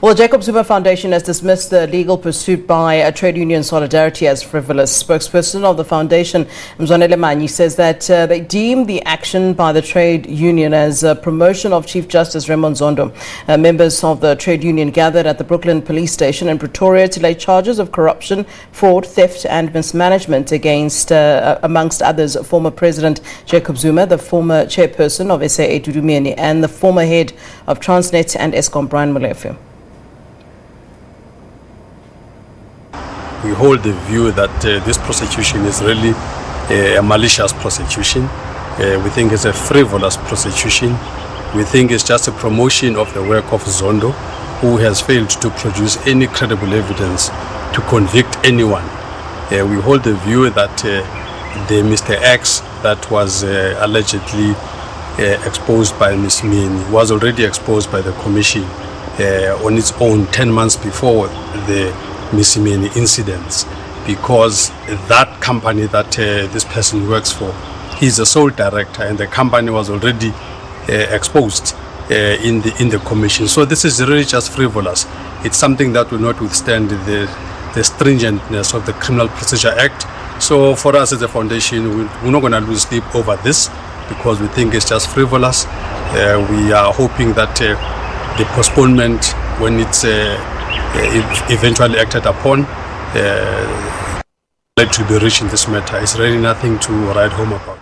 Well, Jacob Zuma Foundation has dismissed the legal pursuit by a trade union Solidarity as frivolous. Spokesperson of the foundation, Mzwanele Manyi, says that uh, they deem the action by the trade union as a promotion of Chief Justice Raymond Zondo. Uh, members of the trade union gathered at the Brooklyn police station in Pretoria to lay charges of corruption, fraud, theft, and mismanagement against, uh, amongst others, former President Jacob Zuma, the former chairperson of SAA Dudu Myeni, and the former head of Transnet and Eskom, Brian Molefe. We hold the view that uh, this prosecution is really a, malicious prosecution. Uh, we think it's a frivolous prosecution. We think it's just a promotion of the work of Zondo, who has failed to produce any credible evidence to convict anyone. Uh, we hold the view that uh, the Mr. X that was uh, allegedly uh, exposed by Ms. Myeni was already exposed by the commission on its own 10 months before the many incidents because that company that uh, this person works for, he's a sole director and the company was already uh, exposed uh, in the in the commission. So this is really just frivolous. It's something that will not withstand the the stringentness of the Criminal Procedure Act. So for us as a foundation, we're not going to lose sleep over this because we think it's just frivolous. Uh, we are hoping that uh, the postponement, when it's uh, eventually acted upon uh, to be reached in this matter. It's really nothing to write home about.